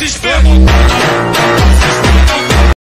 desespero.